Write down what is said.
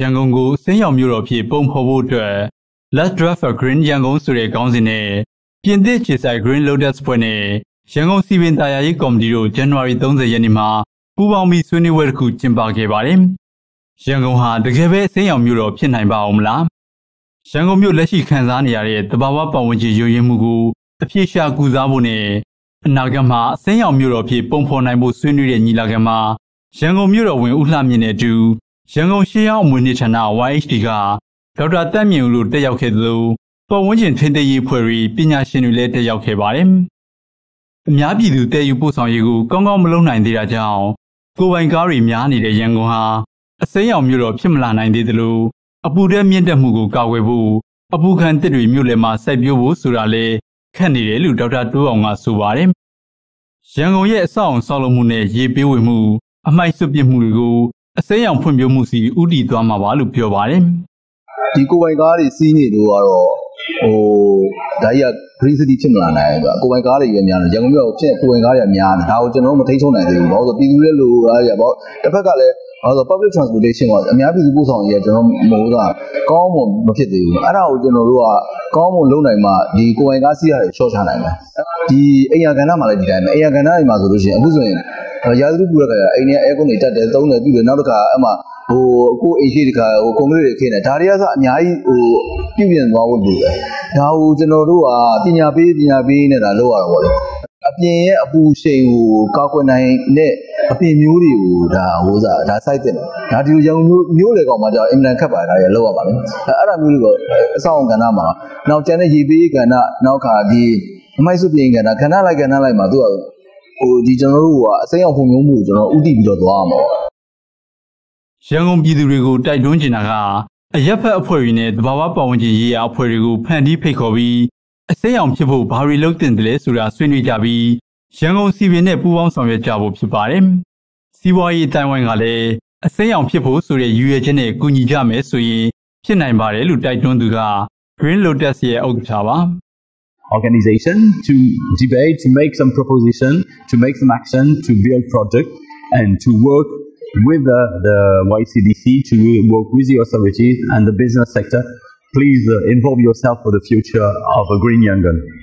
ရန်ကုန်ကိုစိမ်းရောင်မြို့တော်ဖြစ်ပုံဖော်ဖို့အတွက် Let's Drive for Green ရန်ကုန်ဆိုတဲ့ခေါင်းစဉ်နဲ့ပြင်သစ်ခြေဆိုင် Green Lotus ဖွဲ့နဲ့ရန်ကုန်စီပင်တာယာရေးကော်မတီတို့ January 30ရက်နေ့မှာပူးပေါင်းပြီးဆွေးနွေးပွဲတစ်ခုကျင်းပခဲ့ပါတယ်။ရန်ကုန်ဟာတကယ်ပဲစိမ်းရောင်မြို့တော်ဖြစ်နိုင်ပါအောင်မလား။ရန်ကုန်မြို့လက်ရှိခံစားနေရတဲ့တဘာဝပတ်ဝန်းကျင်ယိုယွင်းမှုကိုအပြည့်ရှာကူစားဖို့နဲ့အနာဂတ်မှာစိမ်းရောင်မြို့တော်ဖြစ်ပုံဖော်နိုင်ဖို့ဆွေးနွေးတဲ့ညီလာခံမှာရန်ကုန်မြို့တော်ဝင်ဦးလှမြင့်နဲ့အတူ ရန်ကုန်ရှေးအောင်အမွေနှစ်ဌာန YHD ကဒေါက်တာတက်မြင့်ဦးတို့တက်ရောက်ခဲ့သလိုပတ်ဝန်းကျင်ထိန်းသိမ်းရေးဖွဲ့ပြီးပညာရှင်တွေလည်းတက်ရောက်ခဲ့ပါတယ်။အများပြည်သူတည်ယူပို့ဆောင်ရေးကိုကောင်းကောင်းမလုပ်နိုင်သေးတာကြောင့်ကိုပိုင်ကားတွေများနေတဲ့ရန်ကုန်ဟာအစိမ်းရောင်မြို့တော်ဖြစ်မလာနိုင်သေးသလိုအပူထဲမြင့်တက်မှုကိုကာကွယ်ဖို့အပူခံတစ်တွေမြို့လယ်မှာစိုက်ပျိုးဖို့ဆိုတာလေခက်နေတယ်လို့ဒေါက်တာတိုးအောင်ကဆိုပါတယ်။ရန်ကုန်ရဲ့အဆောက်အအုံဆောက်လုပ်မှုနဲ့ရေပေးဝေမှုအမိုက်စွပစ်မှုတွေကို အစိမ်းရောင်ဖွံ့ဖြိုးမှုစီဥတီသွားမှာပါလို့ပြောပါတယ်။ဒီကိုပိုင်ကားတွေစီးနေလို့ကတော့ဟိုဒါကြီးက green city ဖြစ်မလာနိုင်ဘူး။ကိုပိုင်ကားတွေရများတယ်။ရန်ကုန်မြို့ဖြစ်ကိုပိုင်ကားတွေများတယ်။ဒါကိုကျွန်တော်တို့မထိန်းချုပ်နိုင်သေးဘူး။ဘာလို့ဆိုပြည်သူတွေလိုအားရပေါ့။တစ်ဖက်ကလည်းဘာလို့ public transportation ကအများပြည်သူပို့ဆောင်ရေးကျွန်တော်မိုးကကောင်းမွန်မဖြစ်သေးဘူးအဲ့ဒါကိုကျွန်တော်တို့ကကောင်းမွန်လုပ်နိုင်မှဒီကိုယ်ပိုင်ကားစီးရတယ်ရှော့ချနိုင်မယ်ဒီအိမ်ယာကဏ္ဍမှာလည်းဒီတိုင်းပဲအိမ်ယာကဏ္ဍတွေမှာဆိုလို့ရှိရင်အခုဆိုရင် ရာသီဥတုပူရခါအိမ်ထဲအဲကွန်တွေတက်တယ်သုံးတယ်ပြုတယ်နောက်တစ်ခါအမှဟိုကိုအိမ်ရှိတခါဟိုကွန်ကရစ်တွေခင်းတယ်ဒါတွေကစအများကြီးဟိုပြုပြင်သွားဖို့လိုတယ်ဒါကိုကျွန်တော်တို့ကပညာပေးပညာပေးနေတာလုပ်ရတော့ဗောလေအပြင်ရဲ့အပူရှိန်ကိုကောက်ကွယ်နိုင်တဲ့အပြင်မျိုးတွေကိုဒါဟိုစားဒါ site တင်တယ်ဒါဒီလိုရောင်မျိုးမျိုးလေကောင်မှကြာအင်မတန်ခက်ပါဒါရလောက်ရပါမယ်အဲ့ဒါမျိုးတွေကိုအဆောင်ကဏ္ဍမှာနောက်ကျန်တဲ့ရေပေးကဏ္ဍနောက်ခါဒီအမိုက်စုပြင်ကဏ္ဍကဏ္ဍလိုက်ကဏ္ဍလိုက်မှာသူက ဟိုဒီကျွန်တော်တို့ကအစိမ်းအောင်ဖွံ့ဖြိုးမှုကိုကျွန်တော်ဥတည်ပြီးတော့သွားရမှာရန်ကုန်ပြည်သူတွေကိုတိုက်တွန်းနေတာကအရက်ဖက်အဖွဲ့တွေနဲ့တဘာဝပတ်ဝန်းကျင်ရေးရာအဖွဲ့တွေကိုဖန်တီးဖိတ်ခေါ်ပြီးအစိမ်းအောင်ဖြစ်ဖို့ဘာတွေလုပ်တင်တယ်လဲဆိုတာဆွေးနွေးကြပြီးရန်ကုန်စီပင်နဲ့ပူးပေါင်းဆောင်ရွက်ကြဖို့ဖြစ်ပါတယ်။စီးပွားရေးတိုင်ဝမ်ကလည်းအစိမ်းအောင်ဖြစ်ဖို့ဆိုတဲ့ရည်ရွယ်ချက်နဲ့ကူညီကြမယ်ဆိုရင်ဖြစ်နိုင်ပါတယ်လို့တိုက်တွန်းသူက Green Lotus ရဲ့ဥက္ကဋ္ဌပါ။ organization to debate, to make some proposition, to make some action, to build project and to work with the, the YCDC, to work with the authorities and the business sector please uh, involve yourself for the future of a green Yangon.